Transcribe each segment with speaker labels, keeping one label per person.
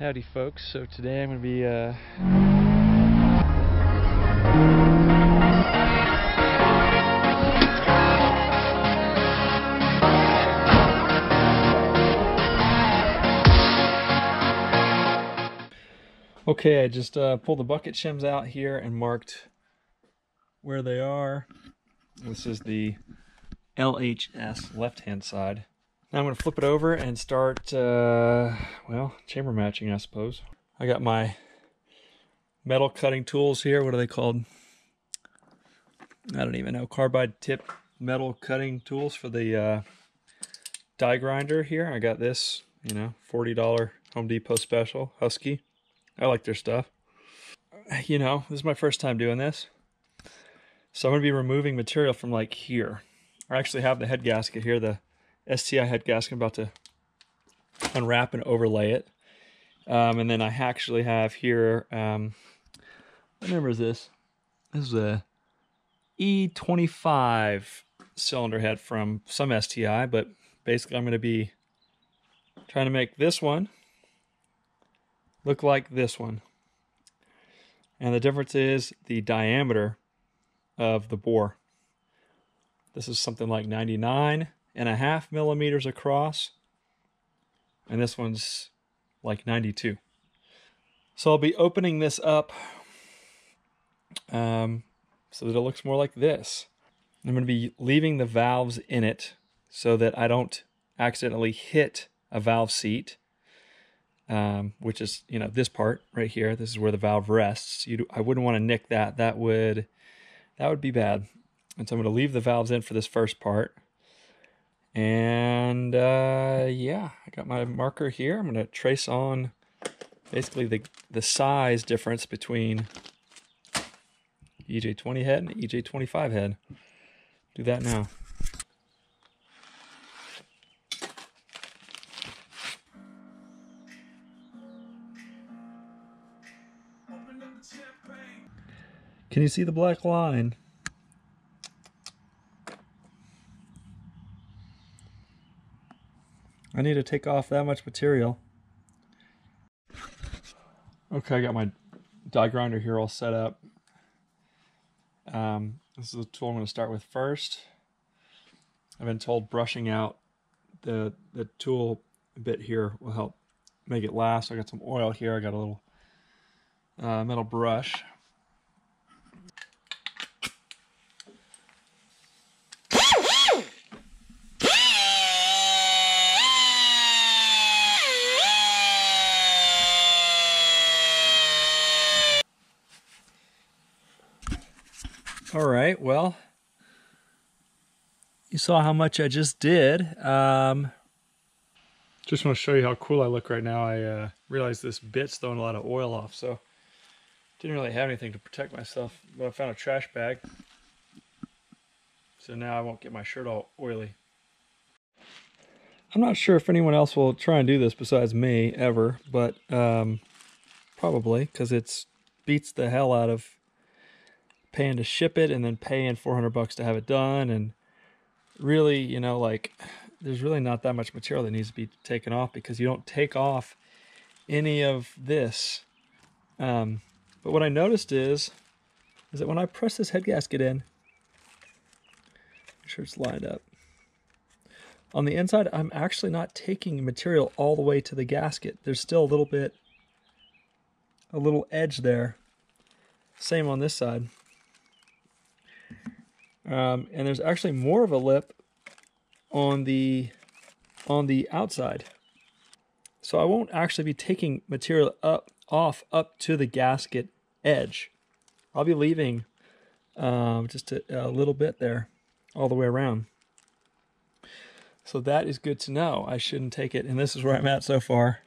Speaker 1: Howdy folks, so today I'm going to be uh, Okay, I just uh, pulled the bucket shims out here and marked where they are. This is the LHS left-hand side. Now I'm going to flip it over and start, uh, well, chamber matching, I suppose. I got my metal cutting tools here. What are they called? I don't even know. Carbide tip metal cutting tools for the uh, die grinder here. I got this, you know, $40 Home Depot special, Husky. I like their stuff. You know, this is my first time doing this. So I'm going to be removing material from like here. I actually have the head gasket here, the STI head gasket. I'm about to unwrap and overlay it. Um, and then I actually have here, um, what number is this? This is a E25 cylinder head from some STI, but basically I'm going to be trying to make this one look like this one. And the difference is the diameter of the bore. This is something like 99 and a half millimeters across. And this one's like 92. So I'll be opening this up um, so that it looks more like this. I'm going to be leaving the valves in it so that I don't accidentally hit a valve seat, um, which is, you know, this part right here. This is where the valve rests. You, I wouldn't want to nick that. That would, that would be bad. And so I'm going to leave the valves in for this first part. And uh, yeah, I got my marker here. I'm going to trace on basically the, the size difference between EJ20 head and EJ25 head. Do that now. Can you see the black line? I need to take off that much material. Okay, I got my die grinder here all set up. Um, this is the tool I'm going to start with first. I've been told brushing out the the tool bit here will help make it last. I got some oil here. I got a little uh, metal brush. All right, well, you saw how much I just did. Um, just want to show you how cool I look right now. I uh, realized this bit's throwing a lot of oil off, so didn't really have anything to protect myself, but I found a trash bag. So now I won't get my shirt all oily. I'm not sure if anyone else will try and do this besides me ever, but um, probably because it's beats the hell out of paying to ship it and then paying 400 bucks to have it done. And really you know like there's really not that much material that needs to be taken off because you don't take off any of this. Um, but what I noticed is is that when I press this head gasket in make sure it's lined up. On the inside I'm actually not taking material all the way to the gasket. There's still a little bit a little edge there. Same on this side um, and there's actually more of a lip on the on the outside. So I won't actually be taking material up off up to the gasket edge. I'll be leaving um, just a, a little bit there all the way around. So that is good to know. I shouldn't take it, and this is where I'm at so far.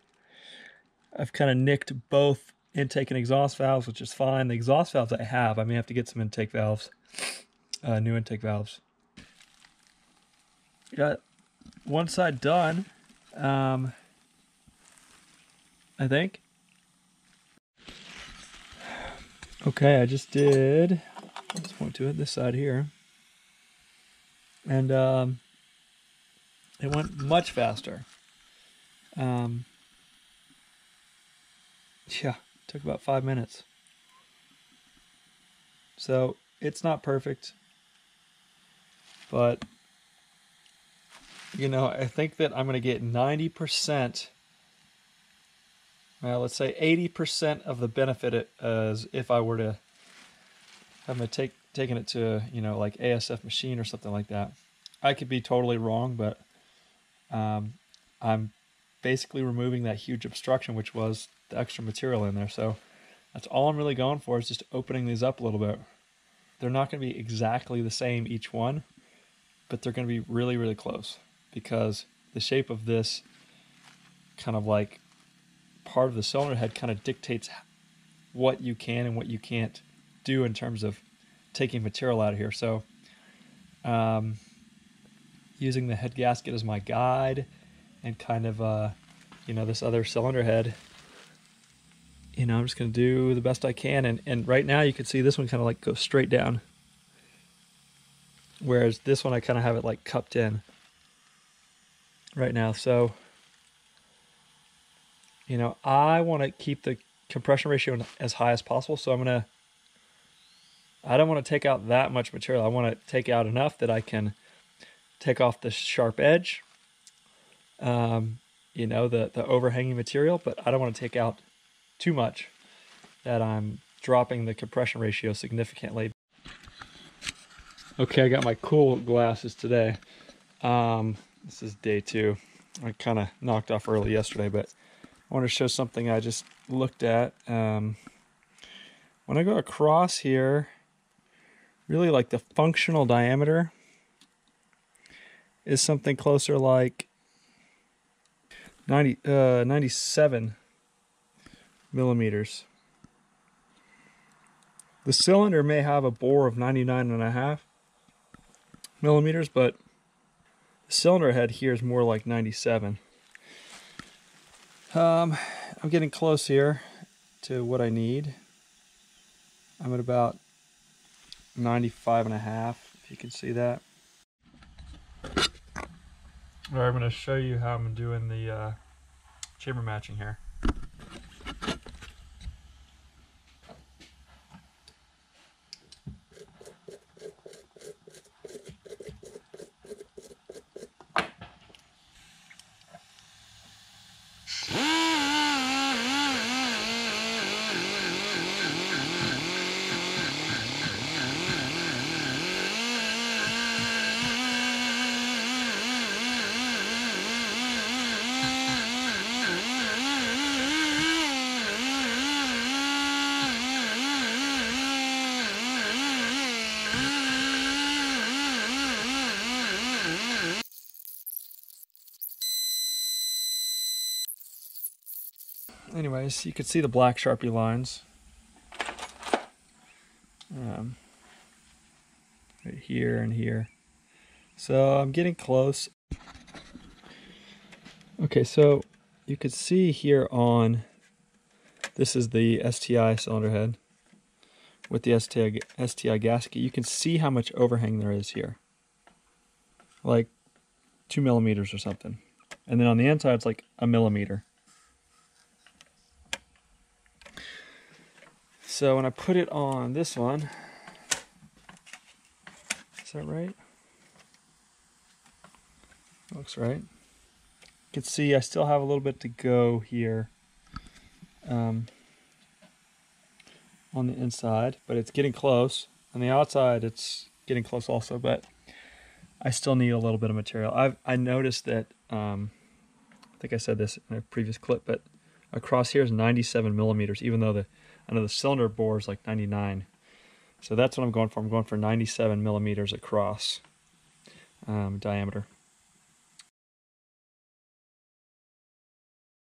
Speaker 1: I've kind of nicked both intake and exhaust valves, which is fine. The exhaust valves I have, I may have to get some intake valves uh, new intake valves. Got one side done. Um, I think. Okay, I just did. Let's point to it. This side here, and um, it went much faster. Um, Yeah, took about five minutes. So it's not perfect, but you know, I think that I'm going to get 90%, well, let's say 80% of the benefit as if I were to have my take taken it to, you know, like ASF machine or something like that. I could be totally wrong, but um, I'm basically removing that huge obstruction, which was the extra material in there. So that's all I'm really going for is just opening these up a little bit. They're not going to be exactly the same each one, but they're going to be really, really close because the shape of this kind of like part of the cylinder head kind of dictates what you can and what you can't do in terms of taking material out of here. So um, using the head gasket as my guide and kind of, uh, you know, this other cylinder head, you know, I'm just going to do the best I can. And, and right now you can see this one kind of like goes straight down. Whereas this one, I kind of have it like cupped in right now. So, you know, I want to keep the compression ratio as high as possible. So I'm going to, I don't want to take out that much material. I want to take out enough that I can take off the sharp edge, um, you know, the, the overhanging material, but I don't want to take out too much that I'm dropping the compression ratio significantly. Okay, I got my cool glasses today. Um, this is day two. I kind of knocked off early yesterday, but I want to show something I just looked at. Um, when I go across here, really like the functional diameter is something closer like 90, uh, 97 millimeters. The cylinder may have a bore of 99 and a half millimeters, but the cylinder head here is more like 97. Um, I'm getting close here to what I need. I'm at about 95 and a half, if you can see that. All right, I'm going to show you how I'm doing the uh, chamber matching here. Anyways, you can see the black Sharpie lines. Um, right here and here. So I'm getting close. Okay, so you can see here on, this is the STI cylinder head with the STI, STI gasket. You can see how much overhang there is here. Like two millimeters or something. And then on the inside, it's like a millimeter. So when I put it on this one, is that right? Looks right. You can see I still have a little bit to go here um, on the inside, but it's getting close. On the outside, it's getting close also, but I still need a little bit of material. I've I noticed that um, I think I said this in a previous clip, but across here is 97 millimeters, even though the I know the cylinder bore is like 99. So that's what I'm going for. I'm going for 97 millimeters across um, diameter.